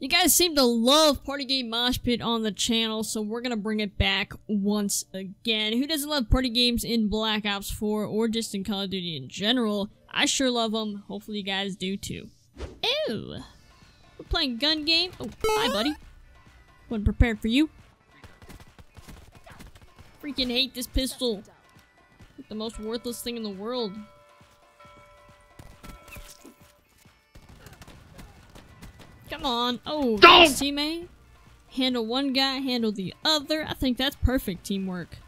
You guys seem to love Party Game Mosh Pit on the channel, so we're gonna bring it back once again. Who doesn't love party games in Black Ops 4 or just in Call of Duty in general? I sure love them. Hopefully you guys do too. Ew. We're playing gun game. Oh, hi buddy. Wasn't prepared for you. Freaking hate this pistol. The most worthless thing in the world. Come on. Oh, Don't! teammate. Handle one guy, handle the other. I think that's perfect teamwork.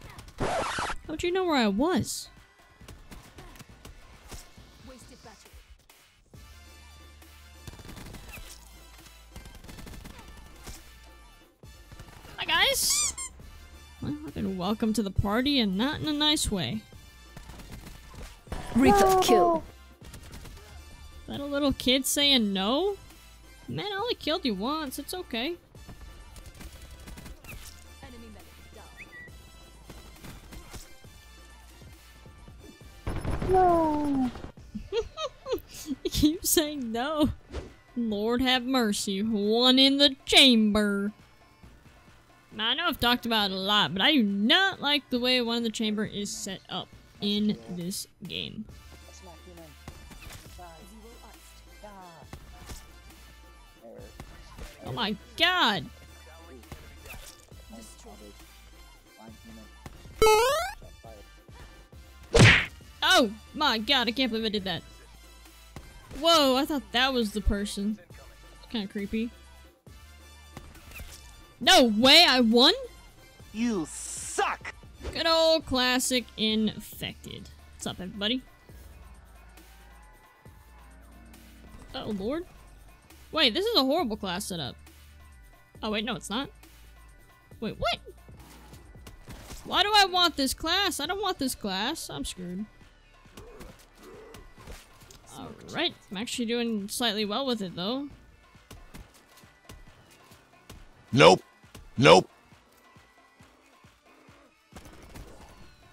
How'd you know where I was? Hi guys! Well, I've been welcome to the party and not in a nice way. Reaper kill. Is that a little kid saying no? Only killed you once. It's okay. No. you keep saying no. Lord have mercy. One in the chamber. Now, I know I've talked about it a lot, but I do not like the way one in the chamber is set up in this game. Oh my god! Fine human. Shot fired. Oh my god, I can't believe I did that. Whoa, I thought that was the person. Kind of creepy. No way, I won? You suck! Good old classic infected. What's up, everybody? Oh, Lord. Wait, this is a horrible class setup. Oh, wait, no, it's not. Wait, what? Why do I want this class? I don't want this class. I'm screwed. Alright, I'm actually doing slightly well with it, though. Nope. Nope.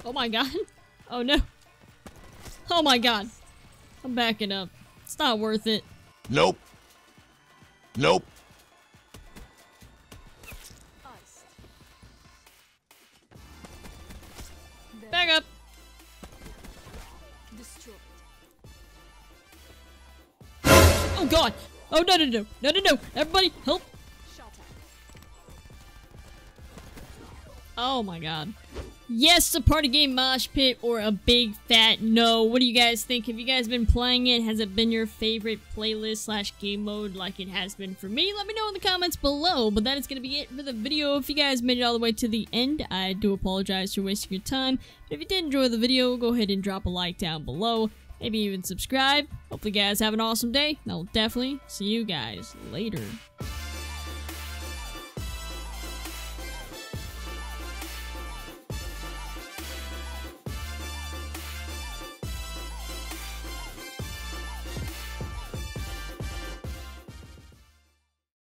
Oh my god. Oh no. Oh my god. I'm backing up. It's not worth it. Nope. Nope. Back up. Oh god. Oh no no no. No no no. Everybody help. Oh my god. Yes, a party game mosh pit or a big fat no. What do you guys think? Have you guys been playing it? Has it been your favorite playlist slash game mode like it has been for me? Let me know in the comments below. But that is going to be it for the video. If you guys made it all the way to the end, I do apologize for wasting your time. But if you did enjoy the video, go ahead and drop a like down below. Maybe even subscribe. Hopefully you guys have an awesome day. I'll definitely see you guys later.